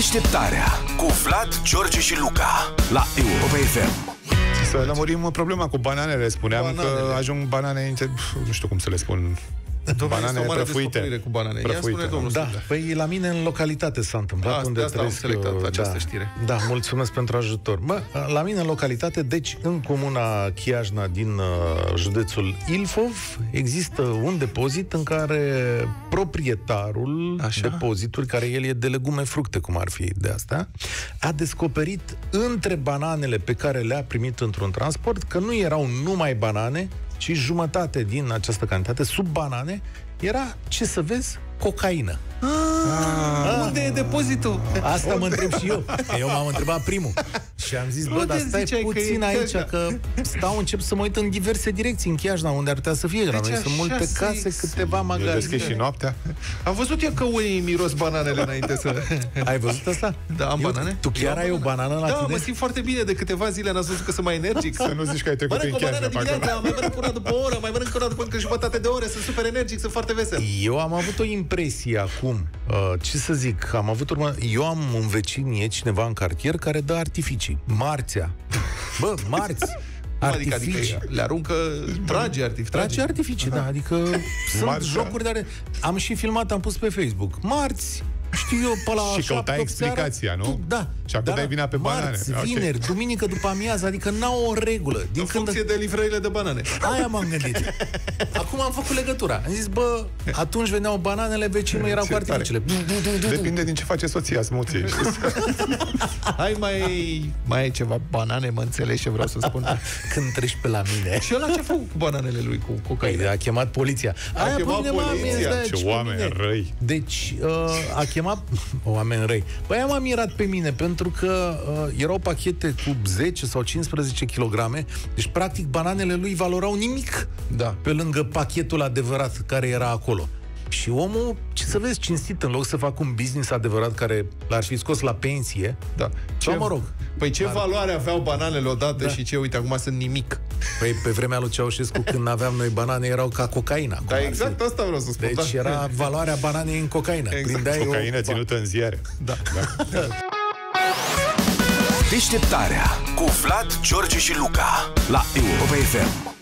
Deșteptarea cu Vlad, George și Luca la Europa FM. Să lămurim problema cu bananele. Spuneam Bananele. că ajung banane, nu știu cum să le spun, Domnule, banane este o mare prăfuite. descoperire cu banane. Ia Prăfuite, spune, domnul Da, Sândea. păi la mine în localitate s-a întâmplat Asta- unde de asta am trăiesc selectat eu, această da, știre. Da, mulțumesc pentru ajutor. Mă, la mine în localitate, deci în comuna Chiajna din uh, județul Ilfov, există un depozit în care proprietarul Așa. depozitului, care el e de legume fructe, cum ar fi de asta, a descoperit între bananele pe care le-a primit într-un transport că nu erau numai banane, ci jumătate din această cantitate, sub banane, era, ce să vezi, cocaină. Ah, Unde e depozitul? Asta mă întreb și eu. Eu m-am întrebat primul. Și am zis, bă, Unde dar stai ziceai că puțin e aici, Chiajna? că stau, încep să mă uit în diverse direcții, în Chiajna, unde ar putea să fie. La Deci noi sunt așa multe să case, ex- câteva E magazine. deschis și noaptea. Am văzut eu că unii miros bananele înainte să... Ai văzut asta? Da, am Eu- banane. Tu chiar Eu am ai o banană la Da, tine? mă simt foarte bine. De câteva zile n-ați văzut că sunt mai energic. Să nu zici că ai trecut Mănânc în o banană chiar pe acolo. dimineața, mai mănânc una după o oră, mai mănânc una după încă jumătate de ore, sunt super energic, sunt foarte vesel. Eu am avut o impresie acum, uh, ce să zic, am avut urmă... Eu am un vecin, e cineva în cartier, care dă artificii. Marțea. Bă, marți. Adică, Artificii. adică le aruncă, trage artificii. Trage artificii, da, adică sunt Marțea. jocuri de are... Am și filmat, am pus pe Facebook. Marți, știu eu, pe la Și șapte, căutai opt seara, explicația, nu? Tu, da. Și acum dai vina pe banane. Marți, Ok. vineri, duminică după amiază, adică n-au o regulă. Din În când... funcție de livrările de banane. Aia m-am gândit. Acum am făcut legătura. Am zis, bă, atunci veneau bananele, vecinul erau cu Ce tare. artificiile. Depinde din ce face soția smuție. Hai mai, mai ai ceva banane, mă înțelegi ce vreau să spun. Când treci pe la mine. Și ăla ce a făcut cu bananele lui, cu cocaină? Păi, a chemat poliția. Aia chemat pe mine m-a poliția. mirat, da, Ce și pe oameni mine. răi. Deci, uh, a chemat oameni răi. Păi aia m-a mirat pe mine, pentru că uh, erau pachete cu 10 sau 15 kg, deci practic bananele lui valorau nimic Da. pe lângă pachetul adevărat care era acolo. Și omul, ce să vezi, cinstit, în loc să facă un business adevărat care l-ar fi scos la pensie, Da. Sau mă rog. Păi ce Dar- valoare aveau bananele odată Da. și ce, uite, acum sunt nimic. Păi pe vremea lui Ceaușescu, când aveam noi banane, erau ca cocaina. cum Da, ar exact fi. asta vreau să spun. Deci da. era valoarea bananei în cocaină. Exact. Prindeai o- Cocaină ținută în ziare. Da. Deșteptarea cu Vlad, George și Luca la Europa FM.